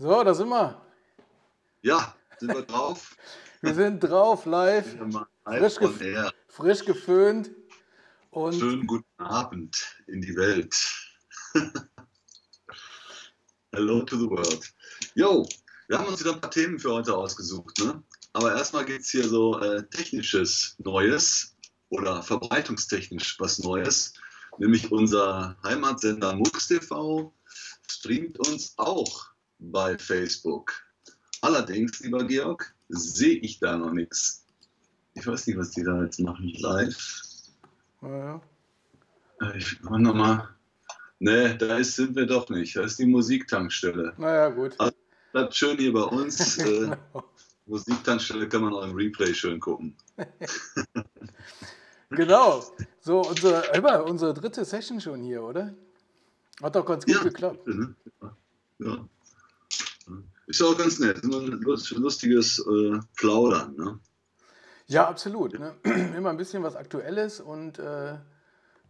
So, da sind wir. Ja, sind wir drauf? Wir sind drauf, live, frisch, gef frisch geföhnt. Und Schönen guten Abend in die Welt. Hello to the world. Jo, wir haben uns wieder ein paar Themen für heute ausgesucht. Ne? Aber erstmal gibt es hier so äh, technisches Neues oder verbreitungstechnisch was Neues. Nämlich unser Heimatsender MUX TV streamt uns auch bei Facebook. Allerdings, lieber Georg, sehe ich da noch nichts. Ich weiß nicht, was die da jetzt machen. Live. Ja. Äh, ich mach nochmal. Ne, da ist, sind wir doch nicht. Da ist die Musiktankstelle. Naja, gut. Also, bleibt schön hier bei uns. Genau. Musiktankstelle kann man auch im Replay schön gucken. genau. So, unsere, immer unsere dritte Session schon hier, oder? Hat doch ganz gut ja. geklappt. Ne? Ja. Ist auch ganz nett. Ein lustiges äh, Plaudern. Ne? Ja, absolut. Ne? Immer ein bisschen was Aktuelles und äh,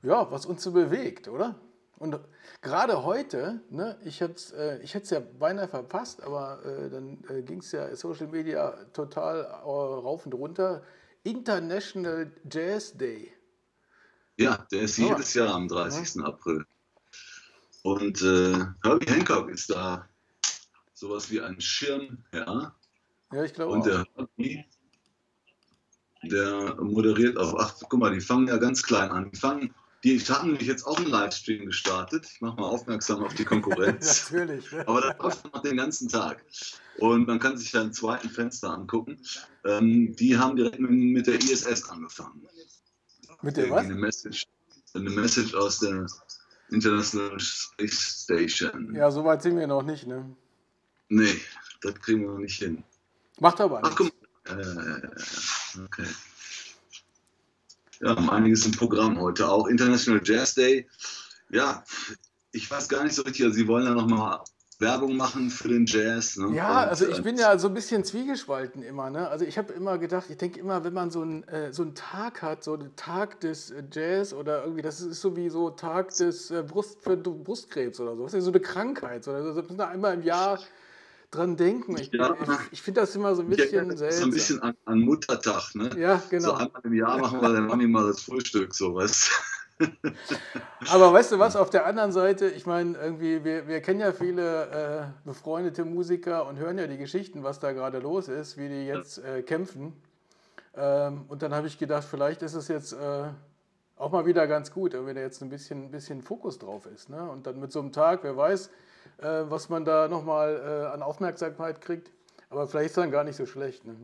ja, was uns so bewegt, oder? Und gerade heute, ne, ich hätte es äh, ja beinahe verpasst, aber äh, dann äh, ging es ja Social Media total äh, rauf und runter. International Jazz Day. Ja, der ist jedes Jahr am 30. Ja. April. Und äh, Herbie Hancock ist da sowas wie ein Schirmherr. Ja, ich glaube. Und der der moderiert auch. Ach, guck mal, die fangen ja ganz klein an. Die fangen, die haben nämlich jetzt auch einen Livestream gestartet. Ich mache mal aufmerksam auf die Konkurrenz. Natürlich. Ne? Aber das läuft noch den ganzen Tag. Und man kann sich da einen zweiten Fenster angucken. Ähm, die haben direkt mit der ISS angefangen. Mit der was? Eine Message, eine Message aus der International Space Station. Ja, so weit sind wir noch nicht, ne? Nee, das kriegen wir noch nicht hin. Macht aber nichts. Ach, guck äh, okay. Ja, einiges im Programm heute. Auch International Jazz Day. Ja, ich weiß gar nicht so richtig. Also Sie wollen ja nochmal Werbung machen für den Jazz. Ne? Ja, und, also ich äh, bin ja so ein bisschen zwiegespalten immer. Ne? Also ich habe immer gedacht, ich denke immer, wenn man so, ein, äh, so einen Tag hat, so einen Tag des äh, Jazz oder irgendwie, das ist so wie so Tag des äh, Brust, für Brustkrebs oder so. Das ist so eine Krankheit. So. Also, das ist einmal im Jahr dran denken. Ich, ja. ich, ich finde das immer so ein bisschen ja, So ein bisschen an, an, Muttertag, ne? Ja, genau. So einmal im Jahr machen wir der Mami mal das Frühstück, so weißt Aber weißt du was, auf der anderen Seite, ich meine, irgendwie, wir, wir kennen ja viele äh, befreundete Musiker und hören ja die Geschichten, was da gerade los ist, wie die jetzt äh, kämpfen. Ähm, und dann habe ich gedacht, vielleicht ist es jetzt äh, auch mal wieder ganz gut, wenn da jetzt ein bisschen, ein bisschen Fokus drauf ist. Ne? Und dann mit so einem Tag, wer weiß, was man da nochmal äh, an Aufmerksamkeit kriegt. Aber vielleicht ist dann gar nicht so schlecht. Ne?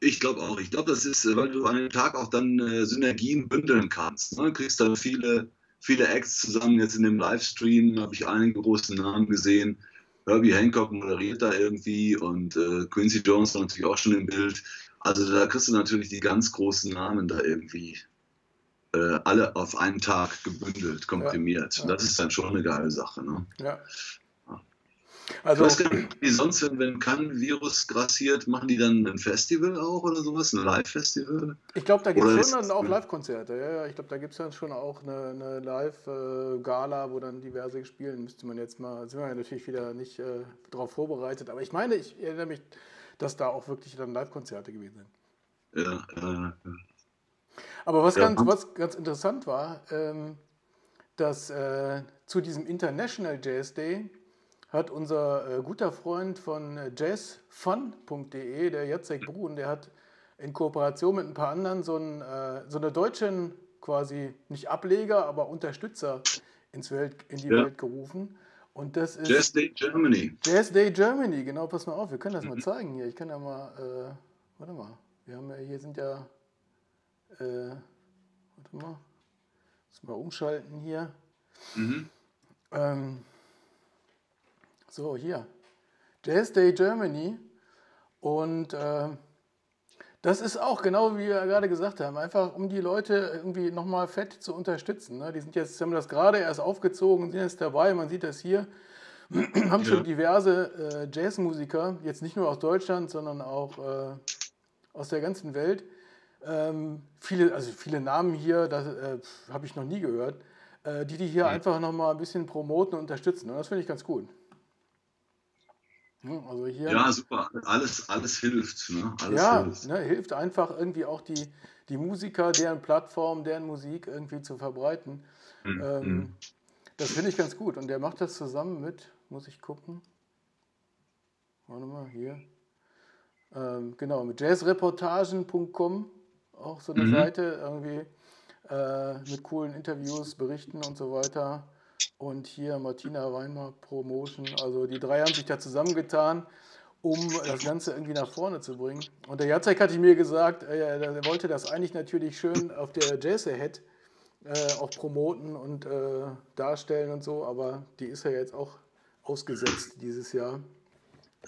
Ich glaube auch. Ich glaube, das ist, weil du an dem Tag auch dann äh, Synergien bündeln kannst. Ne? Du kriegst dann viele, viele Acts zusammen. Jetzt in dem Livestream habe ich einige große Namen gesehen. Herbie Hancock moderiert da irgendwie und äh, Quincy Jones war natürlich auch schon im Bild. Also da kriegst du natürlich die ganz großen Namen da irgendwie äh, alle auf einen Tag gebündelt, komprimiert. Ja. Das ist dann schon eine geile Sache. Ne? Ja. Also, ich weiß gar nicht, wie sonst, wenn, wenn kein Virus grassiert, machen die dann ein Festival auch oder sowas? Ein Live-Festival? Ich glaube, da gibt es schon dann auch Live-Konzerte. Ja, ich glaube, da gibt es dann schon auch eine, eine Live-Gala, wo dann diverse spielen. Müsste man jetzt mal, sind wir ja natürlich wieder nicht äh, darauf vorbereitet. Aber ich meine, ich erinnere mich, dass da auch wirklich dann Live-Konzerte gewesen sind. Ja, ja, ja. Aber was, ja. ganz, was ganz interessant war, ähm, dass äh, zu diesem International Jazz Day hat unser äh, guter Freund von jazzfun.de, der Jacek Brun, der hat in Kooperation mit ein paar anderen so, einen, äh, so eine deutschen quasi nicht Ableger, aber Unterstützer ins Welt, in die ja. Welt gerufen. Und das ist Jazz Day Germany. Jazz Day Germany, genau, pass mal auf, wir können das mhm. mal zeigen hier. Ich kann ja mal, äh, warte mal, wir haben ja, hier sind ja äh, warte mal. Muss mal umschalten hier. Mhm. Ähm, so, hier. Jazz Day Germany. Und äh, das ist auch genau wie wir gerade gesagt haben, einfach um die Leute irgendwie nochmal fett zu unterstützen. Ne? Die sind jetzt, haben das gerade erst aufgezogen, sind jetzt dabei, man sieht das hier. haben schon diverse äh, Jazzmusiker, jetzt nicht nur aus Deutschland, sondern auch äh, aus der ganzen Welt. Ähm, viele, also viele Namen hier, das äh, habe ich noch nie gehört, äh, die die hier mhm. einfach nochmal ein bisschen promoten und unterstützen. Und das finde ich ganz gut. Also hier, ja, super. Alles, alles hilft. Ne? Alles ja, hilft. Ne, hilft einfach irgendwie auch die, die Musiker, deren Plattform, deren Musik irgendwie zu verbreiten. Mhm. Ähm, mhm. das finde ich ganz gut. Und der macht das zusammen mit, muss ich gucken. Warte mal, hier. Ähm, genau, mit jazzreportagen.com, auch so eine mhm. Seite, irgendwie äh, mit coolen Interviews, Berichten und so weiter. Und hier Martina Weimar Promotion. Also die drei haben sich da zusammengetan, um das Ganze irgendwie nach vorne zu bringen. Und der Jacek hatte mir gesagt, äh, er wollte das eigentlich natürlich schön auf der Jazz Ahead äh, auch promoten und äh, darstellen und so, aber die ist ja jetzt auch ausgesetzt dieses Jahr.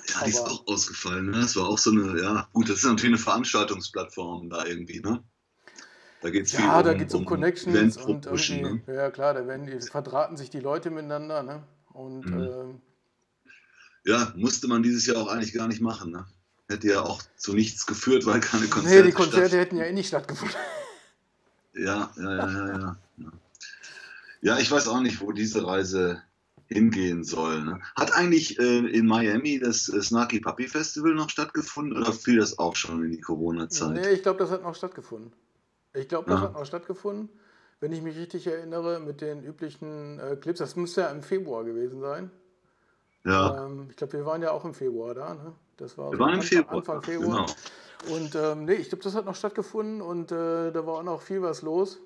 Ja, die ist auch ausgefallen. Ne? Das war auch so eine, ja, gut, das ist natürlich eine Veranstaltungsplattform da irgendwie, ne? Da geht's ja, da geht es um, um Connections und irgendwie, ne? ja klar, da werden die, verdrahten sich die Leute miteinander, ne? Und mhm. äh, ja, musste man dieses Jahr auch eigentlich gar nicht machen, ne? Hätte ja auch zu nichts geführt, weil keine Konzerte. Nee, die Konzerte hätten ja eh nicht stattgefunden. Ja, ja, ja, ja, ja. Ja, ich weiß auch nicht, wo diese Reise hingehen soll. Ne? Hat eigentlich äh, in Miami das äh, Snarky Puppy Festival noch stattgefunden oder fiel das auch schon in die Corona-Zeit? Nee, ich glaube, das hat noch stattgefunden. Ich glaube, das ja. hat auch stattgefunden. Wenn ich mich richtig erinnere, mit den üblichen äh, Clips, das müsste ja im Februar gewesen sein. Ja. Ähm, ich glaube, wir waren ja auch im Februar da. Ne? Das war wir so waren im Anfang, Februar. Anfang Februar. Genau. Und ähm, nee, ich glaube, das hat noch stattgefunden und äh, da war auch noch viel was los.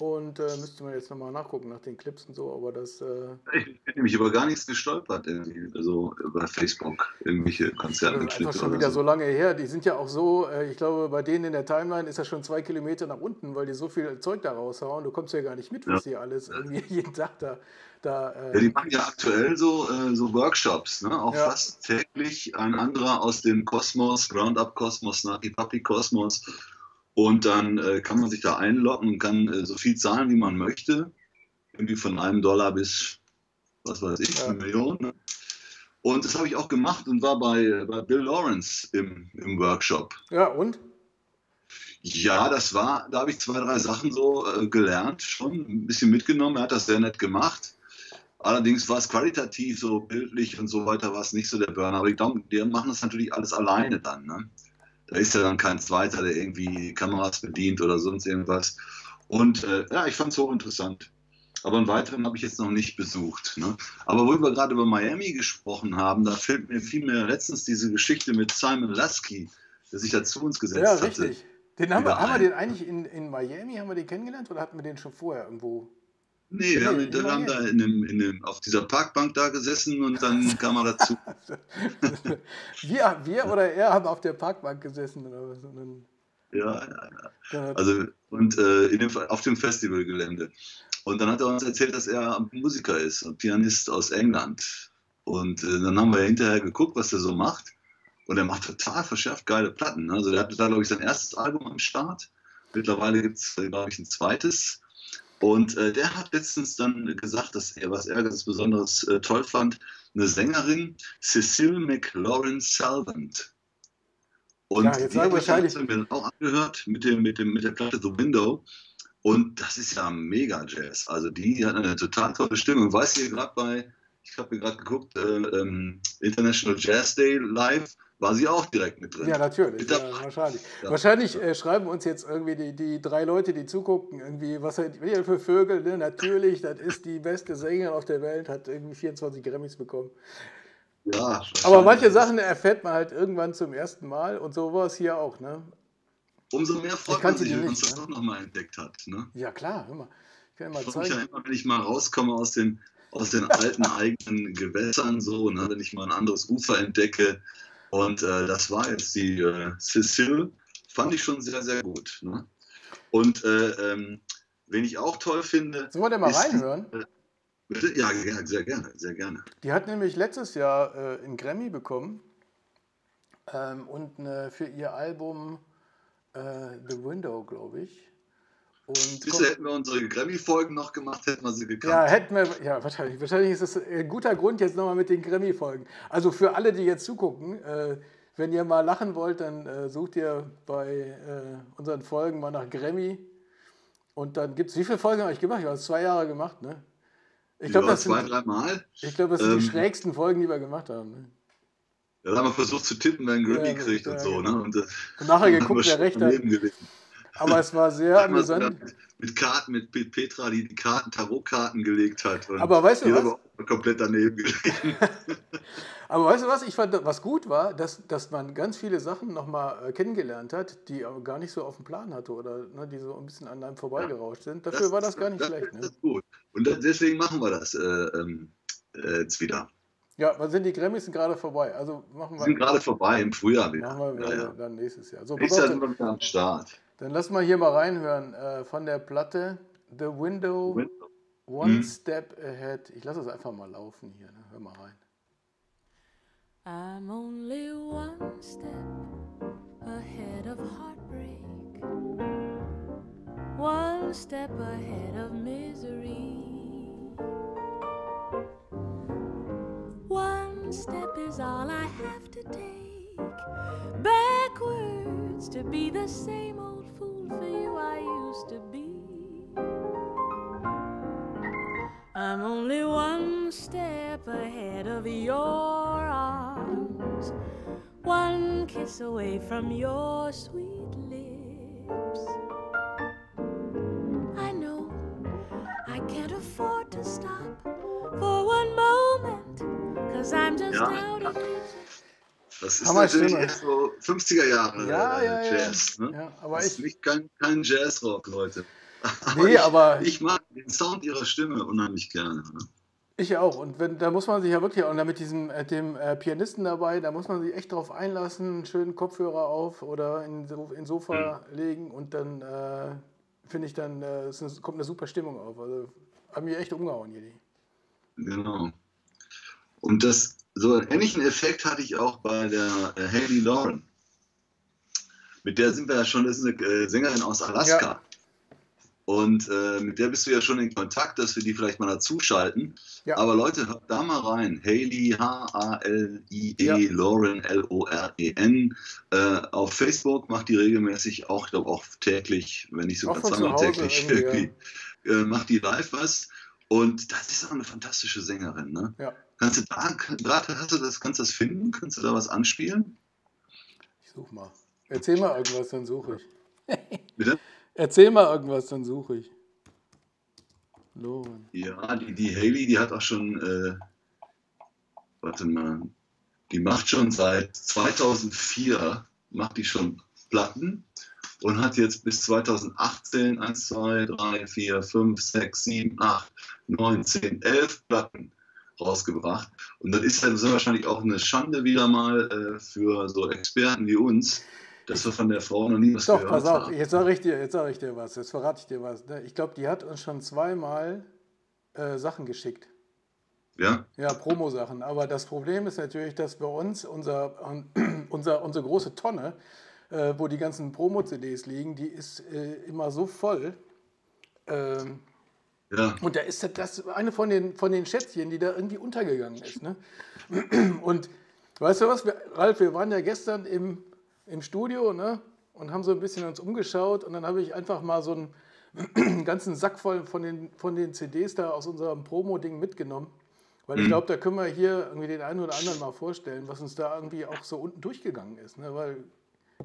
Und äh, müsste man jetzt nochmal nachgucken nach den Clips und so, aber das. Äh ich bin nämlich über gar nichts gestolpert, irgendwie, also über Facebook, irgendwelche Konzerte. Das ist einfach schon wieder so. so. lange her. Die sind ja auch so, äh, ich glaube, bei denen in der Timeline ist das schon zwei Kilometer nach unten, weil die so viel Zeug da raushauen. Du kommst ja gar nicht mit, was ja. die alles irgendwie jeden Tag da. da äh ja, die machen ja aktuell so, äh, so Workshops, ne? auch ja. fast täglich ein anderer aus dem Kosmos, Ground-Up Kosmos, Naki Papi Kosmos und dann äh, kann man sich da einloggen und kann äh, so viel zahlen, wie man möchte. Irgendwie von einem Dollar bis, was weiß ich, ja. eine Million. Ne? Und das habe ich auch gemacht und war bei, bei Bill Lawrence im, im Workshop. Ja, und? Ja, das war, da habe ich zwei, drei Sachen so äh, gelernt, schon ein bisschen mitgenommen. Er hat das sehr nett gemacht. Allerdings war es qualitativ, so bildlich und so weiter, war es nicht so der Burner. Aber ich glaube, die machen das natürlich alles alleine dann. Ne? Da ist ja dann kein Zweiter, der irgendwie Kameras bedient oder sonst irgendwas. Und äh, ja, ich fand es hochinteressant. Aber einen weiteren habe ich jetzt noch nicht besucht. Ne? Aber wo wir gerade über Miami gesprochen haben, da fällt mir vielmehr letztens diese Geschichte mit Simon Lasky, der sich da zu uns gesetzt hatte. Ja, richtig. Den haben wir, haben wir den eigentlich in, in Miami, haben wir den kennengelernt oder hatten wir den schon vorher irgendwo? Nee, wir, haben, wir haben da in dem, in dem, auf dieser Parkbank da gesessen und dann kam er dazu. wir, wir oder er haben auf der Parkbank gesessen oder was? ja, ja, ja. Also und äh, in dem, auf dem Festivalgelände. Und dann hat er uns erzählt, dass er Musiker ist, ein Pianist aus England. Und äh, dann haben wir hinterher geguckt, was er so macht. Und er macht total verschärft geile Platten. Also der hatte da, glaube ich, sein erstes Album am Start. Mittlerweile gibt es, glaube ich, ein zweites. Und äh, der hat letztens dann gesagt, dass er, was er ganz besonders äh, toll fand, eine Sängerin, Cecile McLaurin Salvant. Und ja, jetzt die wahrscheinlich... haben wir dann auch angehört mit, dem, mit, dem, mit der Platte The Window. Und das ist ja mega Jazz. Also die hat eine total tolle Stimme. Und weiß hier gerade bei, ich habe mir gerade geguckt, äh, ähm, International Jazz Day Live, war sie auch direkt mit drin. Ja, natürlich. Ja, wahrscheinlich. Ja. Wahrscheinlich äh, schreiben uns jetzt irgendwie die, die drei Leute, die zugucken, irgendwie, was seid ihr für Vögel? Ne? Natürlich, das ist die beste Sängerin auf der Welt, hat irgendwie 24 Grammys bekommen. Ja, aber manche Sachen erfährt man halt irgendwann zum ersten Mal und so war es hier auch. Ne? Umso mehr freut man sich, wenn man es das doch nochmal entdeckt hat. Ne? Ja, klar, mal. Ich kann mal ich freue mich ja immer, wenn ich mal rauskomme aus den, aus den alten eigenen Gewässern, so, ne? wenn ich mal ein anderes Ufer entdecke und äh, das war jetzt die äh, Cecile, fand ich schon sehr, sehr gut. Ne? Und äh, ähm, wen ich auch toll finde. Sollen wir da mal reinhören? Die, äh, bitte? Ja, sehr gerne, sehr gerne. Die hat nämlich letztes Jahr äh, einen Grammy bekommen ähm, und eine, für ihr Album äh, The Window, glaube ich. Und Siehst hätten wir unsere Grammy-Folgen noch gemacht, hätten wir sie gekannt. Ja, hätten wir, ja, wahrscheinlich. Wahrscheinlich ist das ein guter Grund jetzt nochmal mit den Grammy-Folgen. Also für alle, die jetzt zugucken, äh, wenn ihr mal lachen wollt, dann äh, sucht ihr bei äh, unseren Folgen mal nach Grammy. Und dann gibt es, wie viele Folgen habe ich gemacht? Ich habe zwei Jahre gemacht, ne? Ich glaube, das, zwei, sind, dreimal. ich glaub, das sind die Ähm, schrägsten Folgen, die wir gemacht haben. Ne? Ja, da haben wir versucht zu tippen, wer einen Grammy Ja, kriegt ja, und so. genau. Ne? Und, äh, Und nachher geguckt, wer recht hat. Aber es war sehr amüsant. Mit, Karten, mit Pe- Petra, die die Karten, Tarotkarten gelegt hat. Aber weißt du was? auch komplett daneben gelegen. Aber weißt du was, ich fand, was gut war, dass, dass man ganz viele Sachen nochmal äh, kennengelernt hat, die aber gar nicht so auf dem Plan hatte oder ne, die so ein bisschen an einem vorbeigerauscht sind. Dafür war das gar nicht schlecht. Das Ne? ist gut. Und das, deswegen machen wir das äh, ähm, äh, jetzt wieder. Ja, was sind die Grammys sind gerade vorbei. Also machen Wir sind gerade vorbei im Frühjahr wieder. machen wir ja, wieder ja. dann nächstes Jahr. So, Nächstes Jahr sind wir wieder am Start. Dann lass mal hier mal reinhören äh, von der Platte The Window One Mhm. Step Ahead. Ich lasse es einfach mal laufen hier. Ne? Hör mal rein. I'm only one step ahead of heartbreak, one step ahead of misery. One step is all I have to take backwards to be the same old fool for you I used to be. I'm only one step ahead of your arms, one kiss away from your sweet lips. I know I can't afford to stop for one moment, cause I'm just out of reach. Das ist natürlich Stimme. erst so 50er Jahre Ja, äh, ja, ja. Jazz. Ne? Ja, aber das ist ich, nicht kein, kein Jazzrock, Leute. Nee, ich, aber- ich mag den Sound ihrer Stimme unheimlich gerne. Ne? ich auch. Und wenn, da muss man sich ja wirklich, und da mit diesem äh, dem äh, Pianisten dabei, da muss man sich echt drauf einlassen, einen schönen Kopfhörer auf oder in, so- in Sofa legen und dann äh, finde ich dann, äh, es ist- kommt eine super Stimmung auf. Also haben mich echt umgehauen hier die. Genau. Und das, so einen ähnlichen Effekt hatte ich auch bei der äh, Hayley Lauren. Mit der sind wir ja schon, das ist eine äh, Sängerin aus Alaska. Ja. Und äh, mit der bist du ja schon in Kontakt, dass wir die vielleicht mal dazuschalten. Ja. Aber Leute, hört da mal rein. Hayley, H-A-L-I-E, Ja. Lauren, L-O-R-E-N. Äh, auf Facebook macht die regelmäßig auch, ich glaube auch täglich, wenn nicht sogar zweimal täglich, irgendwie, äh, macht die live was. Und das ist auch eine fantastische Sängerin. Ne? Ja, Kannst du da, gerade hast du das, kannst du das finden? Kannst du da was anspielen? ich suche mal. Erzähl mal irgendwas, dann suche ich. Bitte? Erzähl mal irgendwas, dann suche ich. Loren. Ja, die, die Haley, die hat auch schon, äh, warte mal, die macht schon seit 2004, macht die schon Platten und hat jetzt bis 2018 1, 2, 3, 4, 5, 6, 7, 8, 9, 10, 11 Platten rausgebracht. Und das ist dann wahrscheinlich auch eine Schande wieder mal äh, für so Experten wie uns, dass wir von der Frau noch nie was Doch, gehört pass auf, haben. jetzt sage ich dir, jetzt sage ich dir was, jetzt verrate ich dir was. ne? Ich glaube, die hat uns schon zweimal äh, Sachen geschickt. Ja? Ja, Promo-Sachen. Aber das Problem ist natürlich, dass bei uns unser, unser, unsere große Tonne, äh, wo die ganzen Promo-CDs liegen, die ist äh, immer so voll. Ähm, Ja. und da ist das- das eine von den, von den Schätzchen, die da irgendwie untergegangen ist. Ne? Und weißt du was, wir, Ralf, wir waren ja gestern im, im Studio ne? und haben so ein bisschen uns umgeschaut und dann habe ich einfach mal so einen ganzen Sack voll von den, von den CDs da aus unserem Promo-Ding mitgenommen. Weil ich glaube, da können wir hier irgendwie den einen oder anderen mal vorstellen, was uns da irgendwie auch so unten durchgegangen ist. Ne? Weil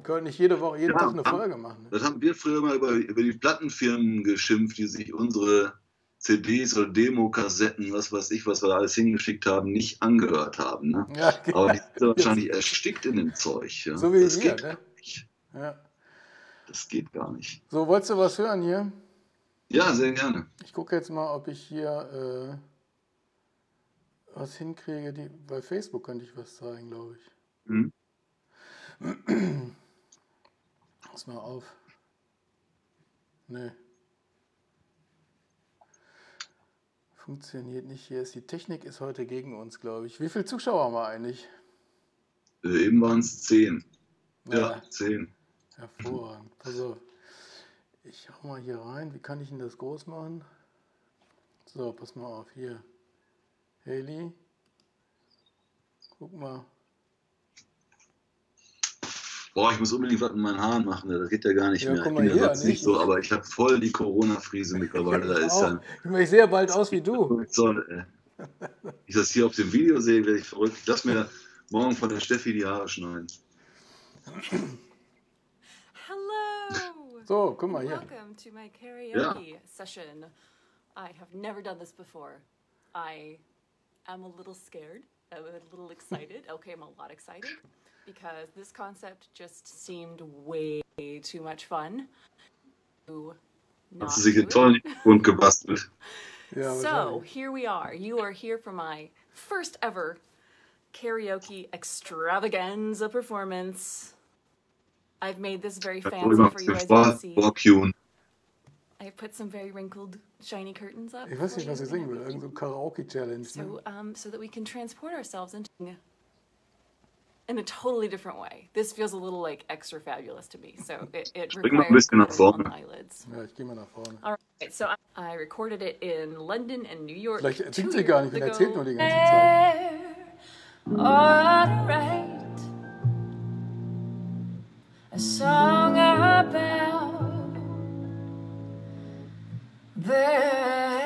wir können nicht jede Woche, jeden Ja, Tag eine haben- Folge machen. Ne? Das haben wir früher mal über, über die Plattenfirmen geschimpft, die sich unsere CDs oder Demokassetten, was weiß ich, was wir da alles hingeschickt haben, nicht angehört haben. Ne? Ja, Aber die sind wahrscheinlich erstickt in dem Zeug. Ja? So wie das wir, geht ne? gar nicht. ja. Das geht gar nicht. So, wolltest du was hören hier? Ja, sehr gerne. Ich gucke jetzt mal, ob ich hier äh, was hinkriege. Die, bei Facebook könnte ich was zeigen, glaube ich. Hm? Pass mal auf. Nee. Funktioniert nicht. Hier ist die Technik ist heute gegen uns, glaube ich. Wie viele Zuschauer haben wir eigentlich? Äh, eben waren es zehn. Ja, zehn. Hervorragend. Auf. Ich hau mal hier rein. Wie kann ich denn das groß machen? So, pass mal auf. Hier. Haley. Guck mal. Boah, ich muss unbedingt was mit meinen Haaren machen, das geht ja gar nicht Ja, mehr. guck Ich mal bin ja hier, nicht? nicht so, aber ich habe voll die Corona-Frise mittlerweile. Da ist dann Ich Ich sehe bald aus wie du. so, ich das hier auf dem Video sehe, werde ich verrückt. Ich lasse mir morgen von der Steffi die Haare schneiden. Hello. So, guck mal hier. Welcome to my karaoke session. I have never done this before. I am a little scared, a little excited. Okay, I'm a lot excited because this concept just seemed way too much fun. To not Hast du sich do einen it. tollen Hintergrund gebastelt. Ja, So here we are. You are here for my first ever karaoke extravaganza performance. I've made this very fancy for you guys as you see. Vortune. I put some very wrinkled, shiny curtains up. Ich weiß for nicht, was you ich singen will. everything. Irgend so Karaoke-Challenge. So, um, so that we can transport ourselves into in a totally different way. This feels a little like extra fabulous to me. So it, it Spring mal ein requires bisschen nach closing eyelids. Ja, ich gehe mal nach vorne. All right, so I, I recorded it in London and New York. Vielleicht two singt sie gar nicht und years erzählt ago. nur die ganze Zeit. Alright. A song about the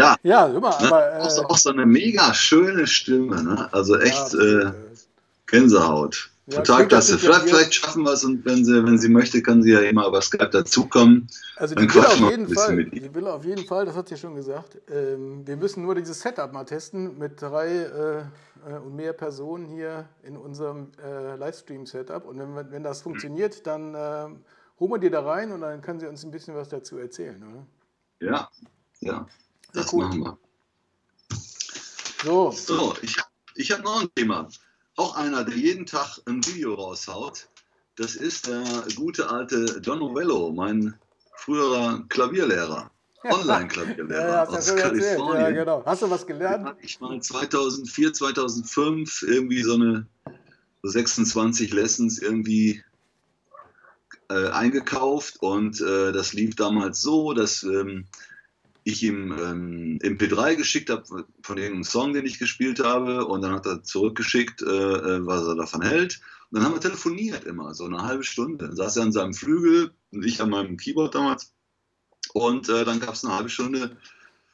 Ja, Ja, mal, ne? aber. auch, so, Äh, auch so eine mega schöne Stimme. Ne? Also echt ja, äh, äh, Gänsehaut. Ja, Total klasse. Vielleicht, vielleicht schaffen wir es und wenn sie, wenn sie möchte, kann sie ja immer über Skype dazukommen. Also Dann die will quatschen wir auf jeden Fall, mit die will auf jeden Fall, das hat sie schon gesagt. Ähm, wir müssen nur dieses Setup mal testen mit drei äh, äh, und mehr Personen hier in unserem äh, Livestream-Setup. Und wenn, wenn das funktioniert, dann äh, holen wir die da rein und dann kann sie uns ein bisschen was dazu erzählen. Oder? Ja, ja, das cool. machen wir. So, So, ich, ich habe noch ein Thema. Auch einer, der jeden Tag ein Video raushaut. Das ist der gute alte Don Novello, mein früherer Klavierlehrer. Online-Klavierlehrer ja, aus du ja Kalifornien. genau. Hast du was gelernt? ich mal 2004, 2005 irgendwie so eine so 26 Lessons irgendwie äh, eingekauft und äh, das lief damals so, dass ähm, ich ihm ähm, MP3 geschickt habe von irgendeinem Song, den ich gespielt habe und dann hat er zurückgeschickt, äh, äh, was er davon hält. Und dann haben wir telefoniert immer, so eine halbe Stunde. Dann saß er an seinem Flügel und ich an meinem Keyboard damals. Und äh, dann gab es eine halbe Stunde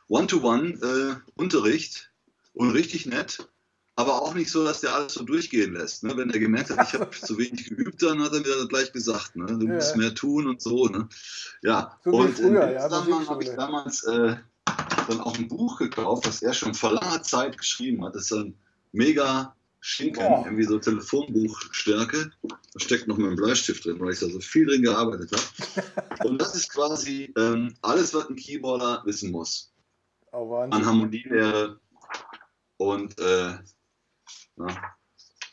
One-to-One-Unterricht und richtig nett, aber auch nicht so, dass der alles so durchgehen lässt. Ne? Wenn er gemerkt hat, ich habe zu wenig geübt, dann hat er mir gleich gesagt, ne? du Ja. musst mehr tun und so. Ne? Ja, So und früher, in ja, habe ich damals äh, dann auch ein Buch gekauft, das er schon vor langer Zeit geschrieben hat. Das ist ein mega Schinken, Ja. irgendwie so Telefonbuchstärke. Da steckt noch mein Bleistift drin, weil ich da so viel drin gearbeitet habe. Und das ist quasi ähm, alles, was ein Keyboarder wissen muss. Oh, An. Harmonielehre und äh, na,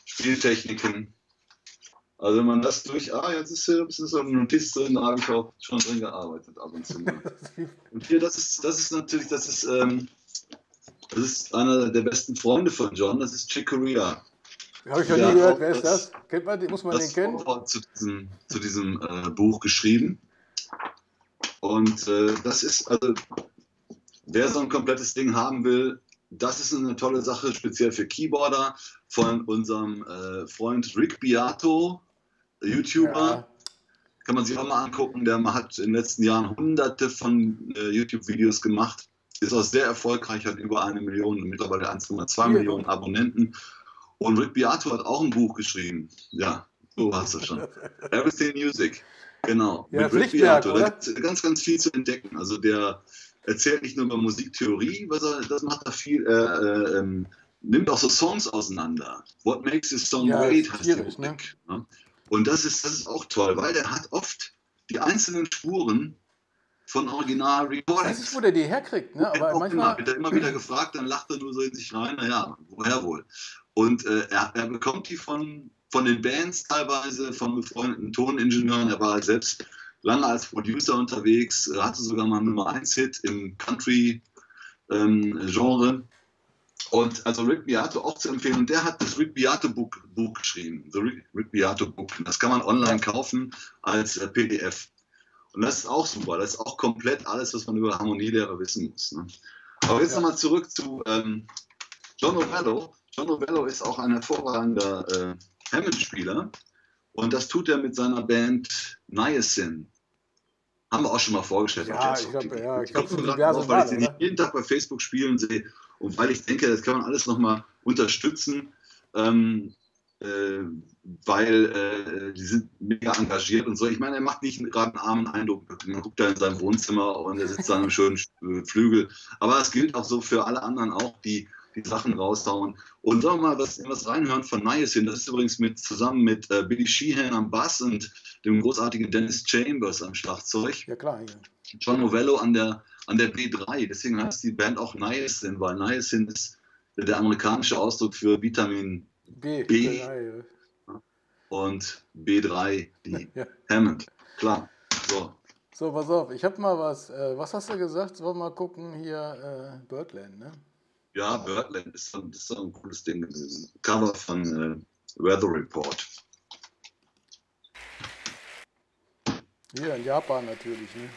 Spieltechniken. Also wenn man das durch, ah, jetzt ist hier ein bisschen so eine Notiz drin, da habe ich auch schon drin gearbeitet ab und zu mal. Und hier, das ist, das ist natürlich, das ist, ähm, das ist einer der besten Freunde von John, das ist Chick Corea. Habe ich noch Ja, nie gehört. Wer ist das- das? Kennt man den? Muss man den kennen? Zu diesem, zu diesem äh, Buch geschrieben. Und äh, das ist, also, wer so ein komplettes Ding haben will, das ist eine tolle Sache, speziell für Keyboarder von unserem äh, Freund Rick Beato, YouTuber. Ja. Kann man sich auch mal angucken. Der hat in den letzten Jahren hunderte von äh, YouTube-Videos gemacht. Ist auch sehr erfolgreich, hat über eine Million, mittlerweile 1,2 Hier, Millionen Abonnenten. Und Rick Beato hat auch ein Buch geschrieben. Ja, so hast du schon. Everything Music. Genau. Ja, Mit Rick Beato. Da gibt ganz, ganz viel zu entdecken. Also der erzählt nicht nur über Musiktheorie, was er, das macht er viel, äh, äh, ähm, nimmt auch so Songs auseinander. What makes a song Ja, great heißt die ne? Ne? Und das ist, das ist auch toll, weil der hat oft die einzelnen Spuren von Original Ich weiß Recordings. nicht, wo der die herkriegt, ne? aber manchmal. immer, wird er immer wieder gefragt, dann lacht er nur so in sich rein, naja, woher wohl? Und äh, er, er bekommt die von, von den Bands teilweise, von befreundeten Toningenieuren. Er war halt selbst lange als Producer unterwegs, hatte sogar mal einen Nummer 1 Hit im Country ähm, Genre. Und also Rick Beato auch zu empfehlen. Und der hat das Rick Beato Buch, Buch geschrieben. The Rick, Rick Beato Book. Das kann man online kaufen als äh, PDF. Und das ist auch super. Das ist auch komplett alles, was man über Harmonielehre wissen muss. Ne? Aber jetzt ja. nochmal zurück zu ähm, John Novello. John Novello ist auch ein hervorragender äh, Hammond-Spieler. Und das tut er mit seiner Band Niacin. Haben wir auch schon mal vorgestellt. Ja, ich glaube, ja, ich glaube, glaub, weil ich den jeden Tag bei Facebook spielen sehe und weil ich denke, das kann man alles nochmal unterstützen. Ähm, äh, weil äh, die sind mega engagiert und so. Ich meine, er macht nicht gerade einen armen Eindruck. Man guckt da in seinem Wohnzimmer und er sitzt da an einem schönen Flügel. Aber es gilt auch so für alle anderen auch, die die Sachen raushauen. Und sagen wir mal, was, was reinhören von Niacin, das ist übrigens mit, zusammen mit äh, Billy Sheehan am Bass und dem großartigen Dennis Chambers am Schlagzeug. Ja, klar. Ja. John Novello an der, an der B3. Deswegen heißt die Band auch Niacin, weil Niacin ist der amerikanische Ausdruck für Vitamin B. B. B3, ja. Und B3, die ja. Hammond. Klar. So. So, pass auf, ich habe mal was. Äh, was hast du gesagt? Wollen wir mal gucken hier, äh, Birdland, ne? Ja, Birdland ist so, ist ein cooles Ding gewesen. Cover von äh, Weather Report. Hier in Japan natürlich, ne?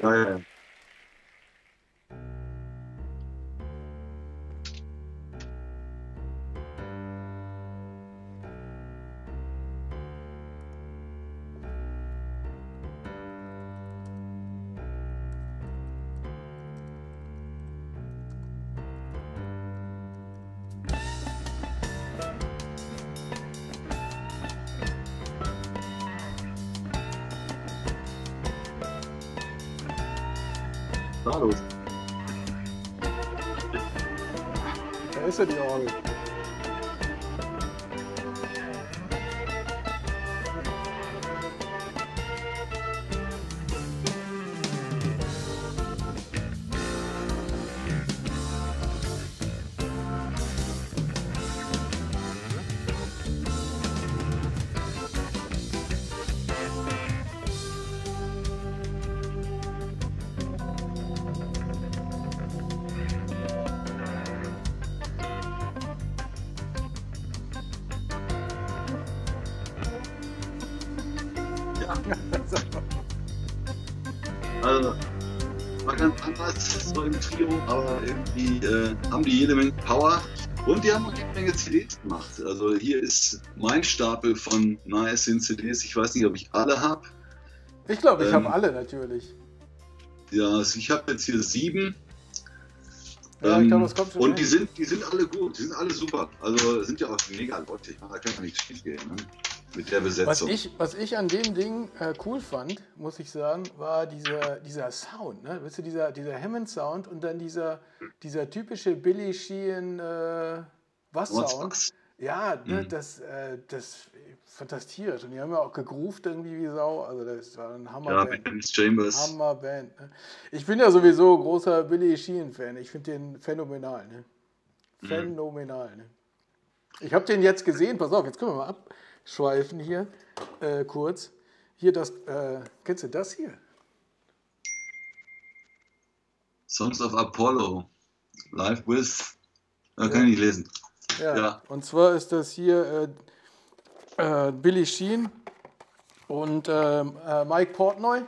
Ja, ja. Da los? Da ist ja. Aber irgendwie äh, haben die jede Menge Power und die haben auch jede Menge CDs gemacht. Also hier ist mein Stapel von Niacin CDs. Ich weiß nicht, ob ich alle habe. Ich glaube, ich ähm, habe alle natürlich. Ja, also ich habe jetzt hier sieben. Ja, ich glaube, das kommt schon. Und die sind, die sind alle gut, die sind alle super. Also sind ja auch mega Leute. Da kann ja nichts schief gehen. Ne? Mit der Besetzung. Was ich, was ich an dem Ding äh, cool fand, muss ich sagen, war dieser, dieser Sound. Ne? Weißt du, dieser, dieser Hammond-Sound und dann dieser, dieser typische Billy Sheehan äh, Bass-Sound. Ja, ne, mhm. das, äh, das fantastisch. Und die haben ja auch gegroovt irgendwie wie Sau. Also das war ein Hammerband. Ja, Chambers. Hammerband. Ne? Ich bin ja sowieso großer Billy Sheehan-Fan. Ich finde den phänomenal. Ne? Mhm. Phänomenal. Ne? Ich habe den jetzt gesehen. Pass auf, jetzt können wir mal ab schweifen hier äh, kurz. Hier das, äh, kennst du das hier? Songs of Apollo, Live with, äh, ja. kann ich nicht lesen. Ja. ja. und zwar ist das hier äh, äh Billy Sheen und ähm, äh, Mike Portnoy,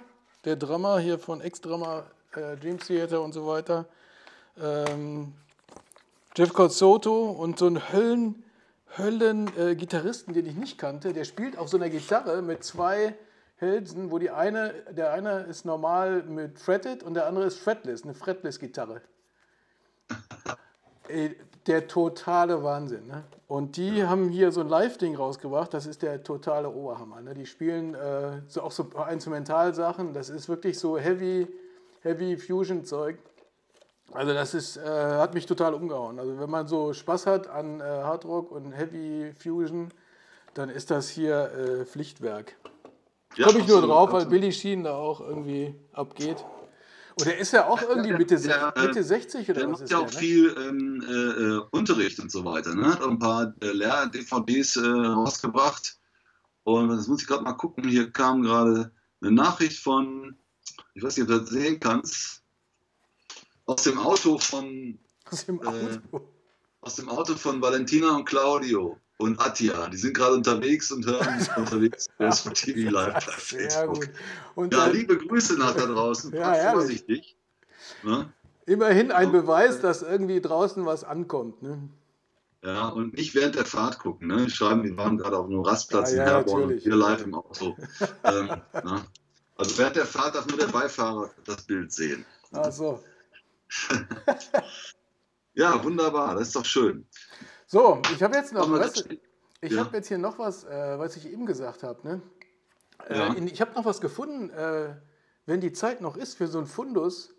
der Drummer hier von Ex-Drummer Dream Theater und so weiter. Ähm, Jeff Cozzoto und so ein Höllen Höllen-Gitarristen, den ich nicht kannte. Der spielt auf so einer Gitarre mit zwei Hülsen, wo die eine, der eine ist normal mit Fretted und der andere ist Fretless, eine Fretless-Gitarre. der totale Wahnsinn. Ne? Und die haben hier so ein Live-Ding rausgebracht, das ist der totale Oberhammer. Ne? Die spielen äh, so auch so Instrumentalsachen, das ist wirklich so Heavy, Heavy Fusion-Zeug. Also das ist, äh, hat mich total umgehauen. Also wenn man so Spaß hat an äh, Hardrock und Heavy Fusion, dann ist das hier äh, Pflichtwerk. Ja, Komme ich nur drauf, weil Billy Sheen da auch irgendwie abgeht. Und er ist ja auch irgendwie Mitte, der, der, Mitte 60 oder der was macht ja auch der, ne? viel ähm, äh, äh, Unterricht und so weiter. Ne? Hat auch ein paar äh, Lehr-DVDs äh, rausgebracht. Und das muss ich gerade mal gucken. Hier kam gerade eine Nachricht von, ich weiß nicht, ob du das sehen kannst, aus dem Auto von Aus dem Äh, Auto. aus dem Auto von Valentina und Claudio und Attia. Die sind gerade unterwegs und hören unterwegs bei TV Live bei Facebook. Und Ja, dann liebe Grüße nach da draußen. Ja, herrlich. vorsichtig. Ne? immerhin ein Beweis, dass irgendwie draußen was ankommt. Ne? Ja, und nicht während der Fahrt gucken. Ne? Schreiben, die waren gerade auf einem Rastplatz Ja, in ja, Herborn und wir live im Auto. ähm? Also während der Fahrt darf nur der Beifahrer das Bild sehen. Ach so. Ja, wunderbar, das ist doch schön. So, ich habe jetzt noch, du, ich Ja. habe jetzt hier noch was, äh, was ich eben gesagt habe. Ne? Ja. Äh, in, ich habe noch was gefunden, äh, wenn die Zeit noch ist, für so einen Fundus,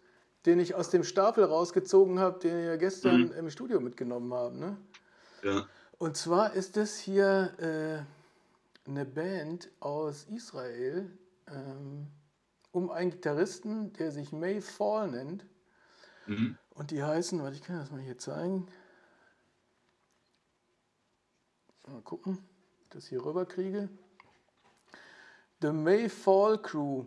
den ich aus dem Stapel rausgezogen habe, den wir gestern Mhm. im Studio mitgenommen haben. Ne? Ja. Und zwar ist das hier äh, eine Band aus Israel ähm, um einen Gitarristen, der sich May Fall nennt. Mhm. Und die heißen, warte, ich kann das mal hier zeigen. Mal gucken, ob ich das hier rüber kriege. The May Fall Crew.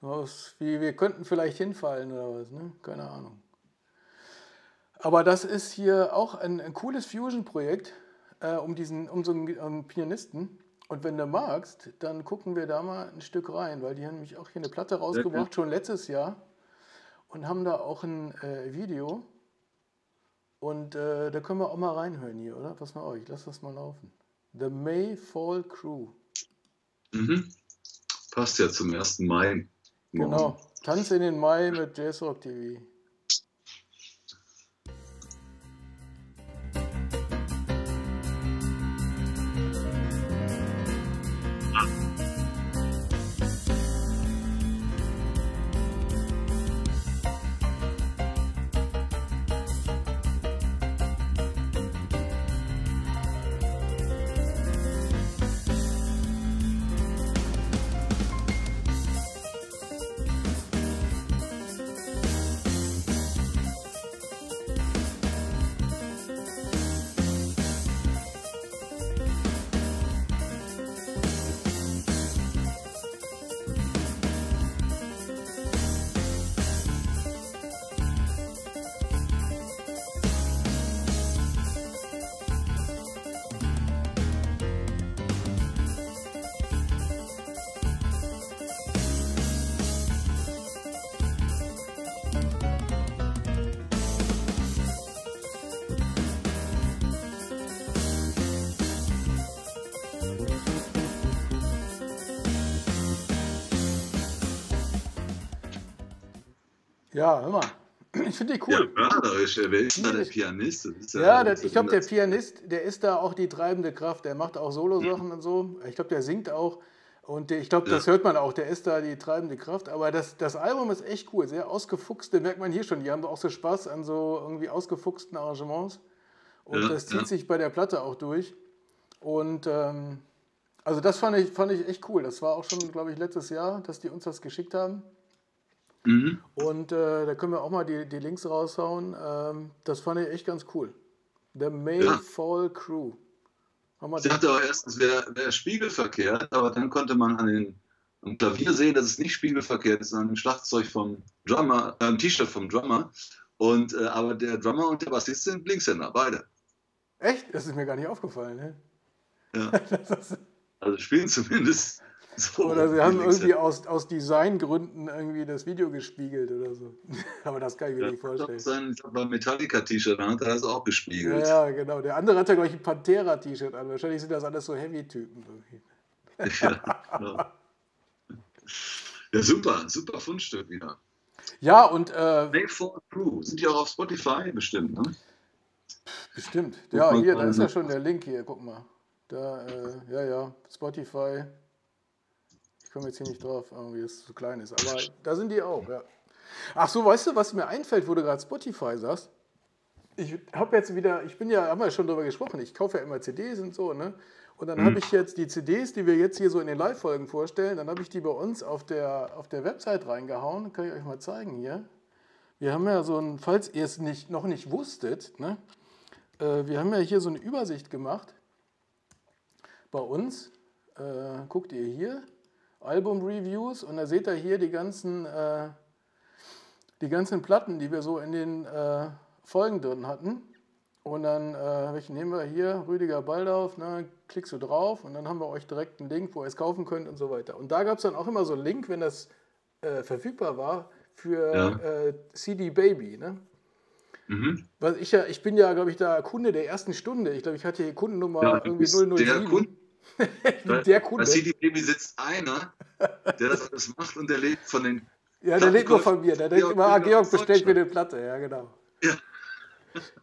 Was, wie, wir könnten vielleicht hinfallen oder was, ne? Keine Ahnung. Aber das ist hier auch ein, ein cooles Fusion-Projekt äh, um, diesen, um so einen um Pianisten. Und wenn du magst, dann gucken wir da mal ein Stück rein, weil die haben nämlich auch hier eine Platte rausgebracht, schon letztes Jahr. Und haben da auch ein äh, Video. Und äh, da können wir auch mal reinhören hier, oder? Pass mal auf, ich lasse das mal laufen. The May Fall Crew. Mhm. Passt ja zum 1. Mai. Genau. Tanz in den Mai mit Jazzrock TV. Ja, mal. Ich finde die Ja, cool. mörderisch. Wer ist da der. Pianist? Das ist Ja, das das, ich glaube, der Pianist, der ist da auch die treibende Kraft. Der macht auch Solo-Sachen und so. Ich glaube, der singt auch. Und ich glaube, das Ja. hört man auch. Der ist da die treibende Kraft. Aber das, das Album ist echt cool. Sehr ausgefuchst. Den merkt man hier schon. Die haben auch so Spaß an so irgendwie ausgefuchsten Arrangements. Und Ja, das zieht ja. sich bei der Platte auch durch. Und ähm, also das fand ich, fand ich echt cool. Das war auch schon, glaube ich, letztes Jahr, dass die uns das geschickt haben. Mhm. Und äh, da können wir auch mal die, die Links raushauen. Ähm, das fand ich echt ganz cool. The May Ja. Fall Crew. Ich dachte auch erst, es wäre wär spiegelverkehrt, aber dann konnte man an den am Klavier sehen, dass es nicht spiegelverkehrt ist, sondern ein Schlagzeug vom Drummer, äh, ein T-Shirt vom Drummer. Und, äh, aber der Drummer und der Bassist sind Linkshänder, beide. echt? Das ist mir gar nicht aufgefallen. Ne? Ja. Also spielen zumindest so. oder sie haben wie irgendwie aus, aus Designgründen irgendwie das Video gespiegelt oder so. Aber das kann ich mir Ja, nicht vorstellen. sein ich glaub, beim Metallica-T-Shirt hat er das auch Ja, gespiegelt. ja, genau. Der andere hat ja, glaube ich, ein Pantera-T-Shirt an. Wahrscheinlich sind das alles so Heavy-Typen. Ja, genau. ja, super, super Fundstück wieder. Ja, und äh, Make for Crew, sind die auch auf Spotify bestimmt, ne? Bestimmt. Ja, hier, da ist ja schon der Link hier, guck mal. Da, äh, ja, ja, Spotify. Ich komme jetzt hier nicht drauf, irgendwie, dass es zu klein ist. Aber da sind die auch, ja. Ach so, weißt du, was mir einfällt, wo du gerade Spotify sagst? Ich habe jetzt wieder, ich bin ja, haben wir ja schon drüber gesprochen, ich kaufe ja immer CDs und so, ne? Und dann habe ich jetzt die CDs, die wir jetzt hier so in den Live-Folgen vorstellen, dann habe ich die bei uns auf der, auf der Website reingehauen. Kann ich euch mal zeigen hier. Wir haben ja so ein, falls ihr es nicht, noch nicht wusstet, ne? Äh, wir haben ja hier so eine Übersicht gemacht. Bei uns, äh, guckt ihr hier, Album-Reviews und da seht ihr hier die ganzen, äh, die ganzen Platten, die wir so in den äh, Folgen drin hatten. Und dann äh, nehmen wir hier Rüdiger Baldauf, ne, klickst du drauf und dann haben wir euch direkt einen Link, wo ihr es kaufen könnt und so weiter. Und da gab es dann auch immer so einen Link, wenn das äh, verfügbar war, für Ja. äh, CD Baby. Ne? Mhm. Weil ich ja, ich bin ja, glaube ich, da Kunde der ersten Stunde. Ich glaube, ich hatte die Kundennummer Ja, irgendwie bist 007. der Kunde. der Kunde. Bei CD Baby sitzt einer, der das alles macht und der lebt von den. Ja, der lebt nur von mir. Der denkt Georg immer, ah, Georg bestellt mir eine Platte. Ja, genau. Ja.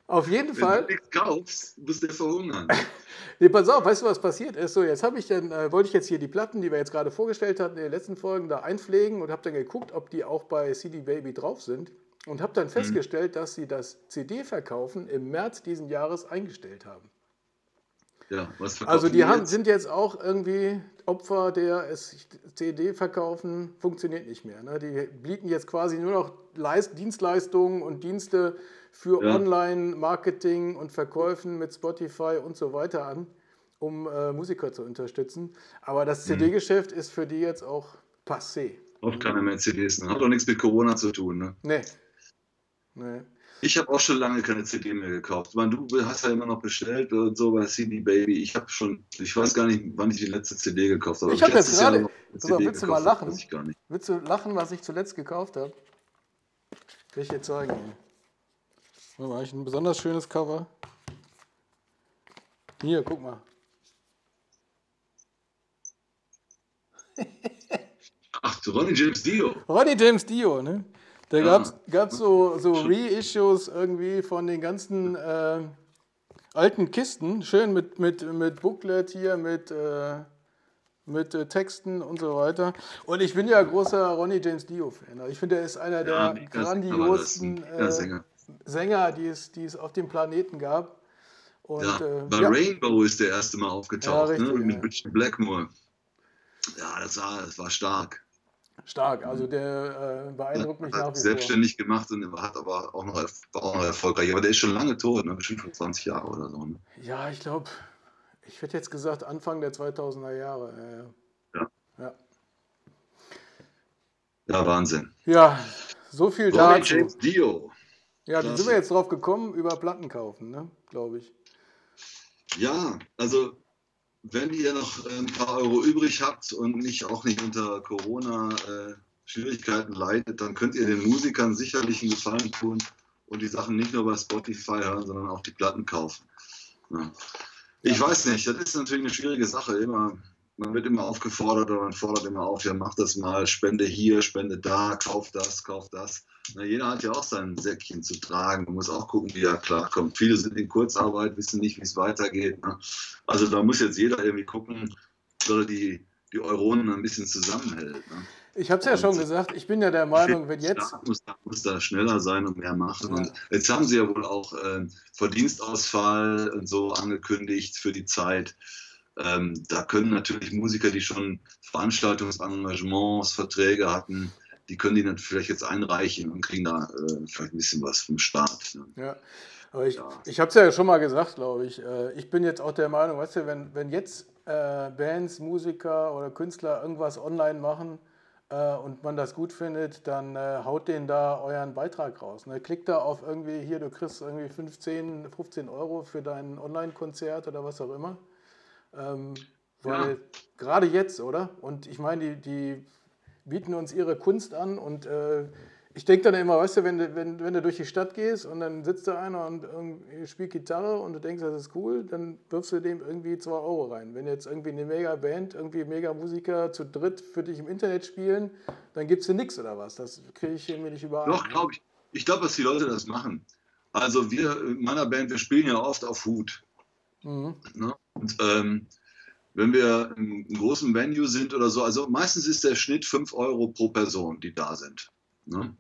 Auf jeden Wenn Fall. du nichts kaufst, musst du verhungern. Nee, pass auf, weißt du, was passiert ist? So, jetzt habe ich dann, äh, wollte ich jetzt hier die Platten, die wir jetzt gerade vorgestellt hatten in den letzten Folgen, da einpflegen und habe dann geguckt, ob die auch bei CD Baby drauf sind und habe dann festgestellt, dass sie das CD-Verkaufen im März diesen Jahres eingestellt haben. Ja, Also die haben, jetzt? sind jetzt auch irgendwie Opfer der es CD-Verkaufen funktioniert nicht mehr. Ne? Die bieten jetzt quasi nur noch Leist Dienstleistungen und Dienste für Ja. Online-Marketing und Verkäufen mit Spotify und so weiter an, um äh, Musiker zu unterstützen. Aber Mhm. das CD-Geschäft ist für die jetzt auch passé. Auch keine mehr CDs. Ne? Hat doch nichts mit Corona zu tun. Ne? Nee. Nee. Ich habe auch schon lange keine CD mehr gekauft. Meine, du hast ja immer noch bestellt und so bei CD Baby. Ich habe schon, ich weiß gar nicht, wann ich die letzte CD gekauft habe. Ich hab jetzt gerade- CD willst du mal habe, lachen? Ich gar nicht. Willst du lachen, was ich zuletzt gekauft habe? Kann ich dir zeigen. ey. Warte mal, ich ein besonders schönes Cover. Hier, guck mal. Ach, Ronnie James Dio. Ronnie James Dio, ne? Da gab's gab's so, so Reissues irgendwie von den ganzen äh, alten Kisten. Schön mit, mit, mit Booklet hier, mit, äh, mit äh, Texten und so weiter. Und ich bin ja großer Ronnie James Dio-Fan. Ich finde, er ist einer der Ja, ein mega äh, Sänger. Sänger, die es, die es auf dem Planeten gab. Und, Ja, äh, bei ja, Rainbow ist der erste Mal aufgetaucht, Ja, richtig, ne? mit. Richard Blackmore. Ja, das war, das war stark. Stark. Also der äh, beeindruckt mich nach Hat wie selbstständig gemacht und hat aber auch noch, war auch noch erfolgreich. Aber der ist schon lange tot, ne? bestimmt schon 20 Jahre oder so. Ne? vor. Ja, ich glaube, ich hätte jetzt gesagt Anfang der 2000er Jahre. äh, Ja. ja. Ja, Wahnsinn. Ja, so viel Ronnie dazu. James Dio. Ja, wie sind wir jetzt drauf gekommen? Über Platten kaufen, ne? glaube ich. Ja, also wenn ihr noch äh, ein paar Euro übrig habt und nicht auch nicht unter Corona äh, Schwierigkeiten leidet, dann könnt ihr den Musikern sicherlich einen Gefallen tun und die Sachen nicht nur bei Spotify hören, sondern auch die Platten kaufen. Ja. Ich weiß nicht, das ist natürlich eine schwierige Sache. Immer, man wird immer aufgefordert oder man fordert immer auf, ja, mach das mal, spende hier, spende da, kauf das, kauf das. Na, jeder hat ja auch sein Säckchen zu tragen. Man muss auch gucken, wie er klarkommt. Viele sind in Kurzarbeit, wissen nicht, wie es weitergeht. Ne? Also da muss jetzt jeder irgendwie gucken, dass er die, die Euronen ein bisschen zusammenhält. Ne? Ich habe es ja schon Und- gesagt, ich bin ja der Meinung, wenn jetzt. Staat muss, da- muss da schneller sein und mehr machen. Ja. Und jetzt haben sie ja wohl auch ähm, Verdienstausfall und so angekündigt für die Zeit. Ähm, da können natürlich Musiker, die schon Veranstaltungsengagements, Verträge hatten, die können die dann vielleicht jetzt einreichen und kriegen da äh, vielleicht ein bisschen was vom Staat. Ne? Ja, aber ich, Ja. ich habe es ja schon mal gesagt, glaube ich. Äh, Ich bin jetzt auch der Meinung, weißt du, wenn, wenn jetzt äh, Bands, Musiker oder Künstler irgendwas online machen äh, und man das gut findet, dann äh, haut denen da euren Beitrag raus. Ne? Klickt da auf irgendwie, hier, du kriegst irgendwie 15, 15 Euro für dein Online-Konzert oder was auch immer. Ähm, weil Ja. gerade jetzt, oder? Und ich meine, die, die bieten uns ihre Kunst an und äh, ich denke dann immer, weißt du, wenn du, wenn, wenn du durch die Stadt gehst und dann sitzt da einer und irgendwie spielt Gitarre und du denkst, das ist cool, dann wirfst du dem irgendwie 2 Euro rein. Wenn jetzt irgendwie eine Mega-Band, irgendwie Mega-Musiker zu dritt für dich im Internet spielen, dann gibst du nichts oder was. Das kriege ich irgendwie nicht überall. Doch, glaube ich. Ich glaube, dass die Leute das machen. Also wir in meiner Band, wir spielen ja oft auf Hut. Mhm. Ne? Und ähm, wenn wir im großen Venue sind oder so, also meistens ist der Schnitt 5 Euro pro Person, die da sind. Ne?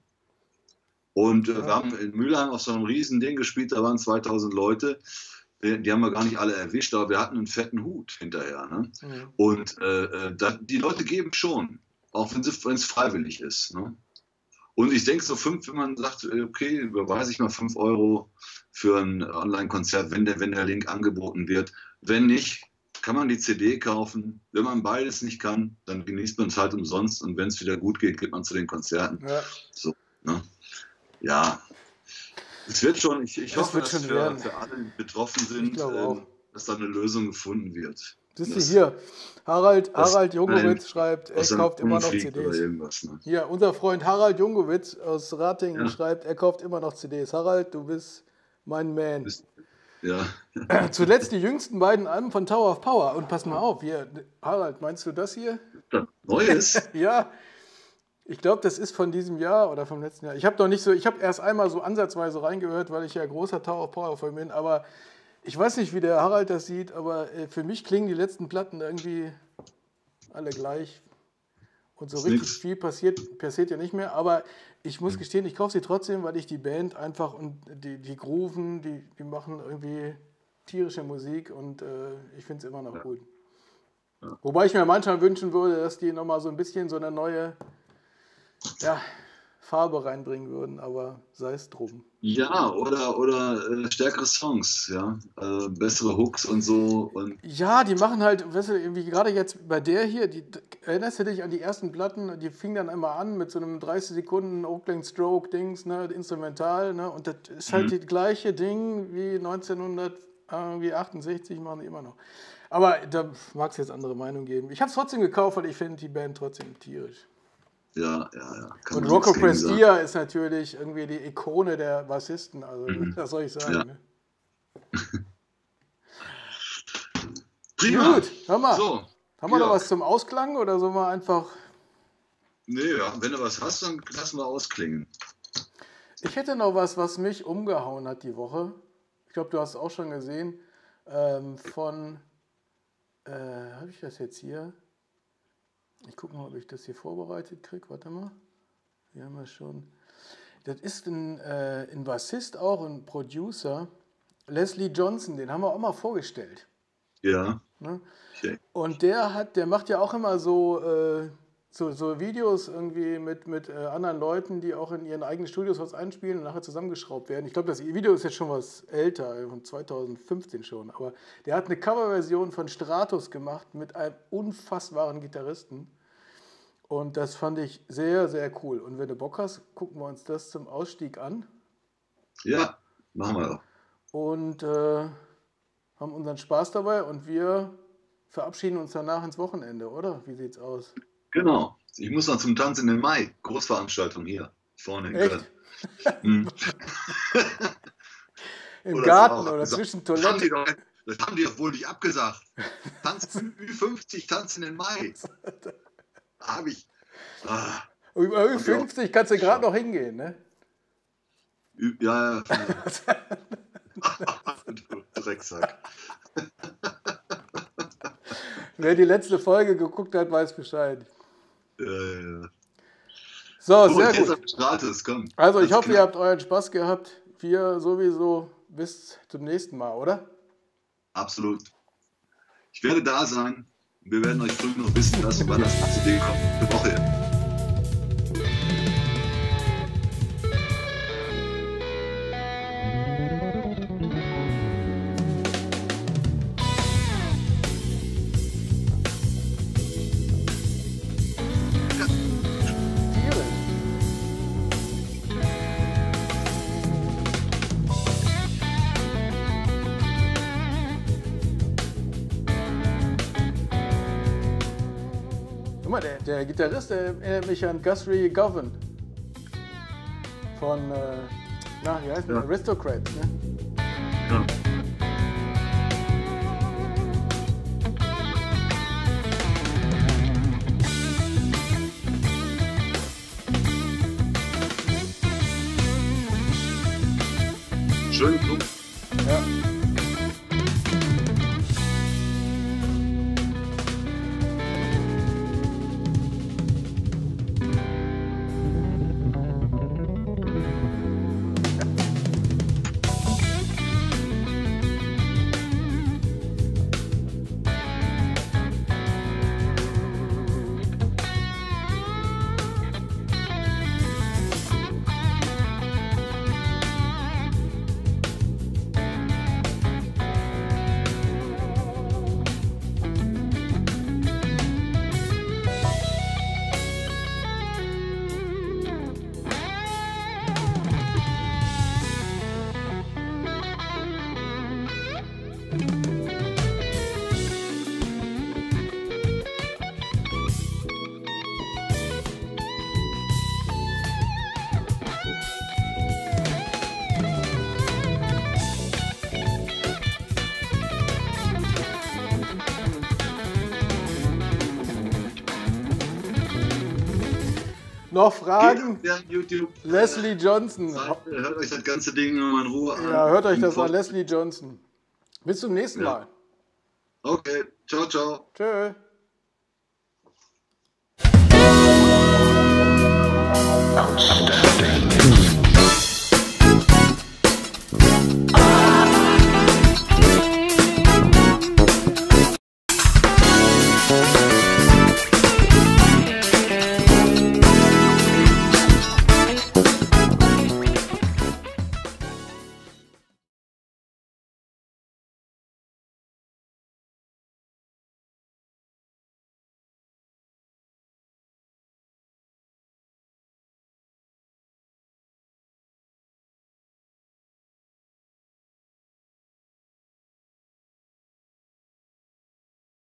Und äh, wir haben in Mülheim auf so einem riesen Ding gespielt, da waren 2000 Leute. Die, die haben wir gar nicht alle erwischt, aber wir hatten einen fetten Hut hinterher. Ne? Mhm. Und äh, äh, da, die Leute geben schon, auch wenn es freiwillig ist. Ne? Und ich denke so fünf, wenn man sagt, äh, okay, überweise ich mal fünf Euro für ein Online-Konzert, wenn der, wenn der Link angeboten wird. Wenn nicht, kann man die CD kaufen. Wenn man beides nicht kann, dann genießt man es halt umsonst. Und wenn es wieder gut geht, geht man zu den Konzerten. Ja. Ne? Ja, es wird schon, ich, ich hoffe, wird dass schon für, für alle, die betroffen sind, ähm, dass da eine Lösung gefunden wird. Siehst du hier, Harald, Harald Jungowitz schreibt, er kauft immer noch CDs. ne? Hier, unser Freund Harald Jungowitz aus Ratingen Ja. schreibt, er kauft immer noch CDs. Harald, du bist mein Man. Bist- Ja, Zuletzt die jüngsten beiden Alben von Tower of Power. Und pass mal auf, hier, Harald, meinst du das hier? das Neues. Ja, ich glaube, das ist von diesem Jahr oder vom letzten Jahr. Ich habe noch nicht so, ich habe erst einmal so ansatzweise reingehört, weil ich ja großer Tower of Power Fan bin. Aber ich weiß nicht, wie der Harald das sieht, aber äh, für mich klingen die letzten Platten irgendwie alle gleich. Und so richtig nix. viel passiert, passiert ja nicht mehr. Aber ich muss gestehen, ich kaufe sie trotzdem, weil ich die Band einfach und die, die grooven, die, die machen irgendwie tierische Musik und äh, ich finde es immer noch gut. Wobei ich mir manchmal wünschen würde, dass die nochmal so ein bisschen so eine neue ja, Farbe reinbringen würden, aber sei es drum. Ja, oder, oder äh, stärkere Songs, ja. Äh, bessere Hooks und so. Und Ja, die machen halt, weißt du, irgendwie gerade jetzt bei der hier, die, erinnerst du dich an die ersten Platten, die fingen dann immer an mit so einem 30 Sekunden Oakland Stroke Dings, ne, Instrumental, ne, und das ist halt Mhm. das gleiche Ding wie 1968 machen die immer noch. Aber da mag es jetzt andere Meinungen geben. Ich habe es trotzdem gekauft, weil ich finde die Band trotzdem tierisch. Ja, ja, ja. kann Und Rocco. Prestia ist natürlich irgendwie die Ikone der Bassisten, also was soll ich sagen. Ja. Ne? Prima. Gut, hör mal. So, Haben wir noch Ja. was zum Ausklang oder sollen wir einfach. nee, ja, wenn du was hast, dann lassen wir ausklingen. Ich hätte noch was, was mich umgehauen hat die Woche. Ich glaube, du hast es auch schon gesehen. Ähm, von. Äh, Habe ich das jetzt hier? Ich gucke mal, ob ich das hier vorbereitet kriege. Warte mal. Hier haben wir schon. Das ist ein, äh, ein Bassist auch, ein Producer. Leslie Johnson, den haben wir auch mal vorgestellt. Ja. Ne? Okay. Und der hat, der macht ja auch immer so, äh, so, so Videos irgendwie mit, mit äh, anderen Leuten, die auch in ihren eigenen Studios was einspielen und nachher zusammengeschraubt werden. Ich glaube, das Video ist jetzt schon was älter, äh, von 2015 schon. Aber der hat eine Coverversion von Stratus gemacht mit einem unfassbaren Gitarristen. Und das fand ich sehr, sehr cool. Und wenn du Bock hast, gucken wir uns das zum Ausstieg an Ja, machen wir doch. und äh, haben unseren Spaß dabei und wir verabschieden uns danach ins Wochenende, oder? Wie sieht's aus? Genau. Ich muss noch zum Tanz in den Mai. Großveranstaltung hier. Vorne in? Köln. Hm. Im Oder Garten oder So. zwischen Das haben, die Toilette. doch, das haben die doch wohl nicht abgesagt. Tanz Ü50, Tanz in den Mai. Habe ich. Ah, Über Ü50 kannst du gerade noch hingehen, ne? Ü- ja, ja. du Drecksack. Wer die letzte Folge geguckt hat, weiß Bescheid. Ja. So, Gut, sehr gut. ist, komm. Also ich hoffe, ihr habt euren Spaß gehabt. Wir sowieso bis zum nächsten Mal, oder? Absolut. Ich werde da sein. Wir werden euch früh noch wissen lassen, wann das CD kommt. Eine Woche. Der, Gitarrist der erinnert mich an Guthrie Govan. Von, äh, na, wie heißt? Ja. Aristocrats, ne? Noch Fragen? Ja, Leslie Johnson. Hört euch das ganze Ding nochmal in Ruhe an. Ja, hört euch das an. Leslie Johnson. Bis zum nächsten ja. Mal. Okay, ciao, ciao. Tschö. Outstanding.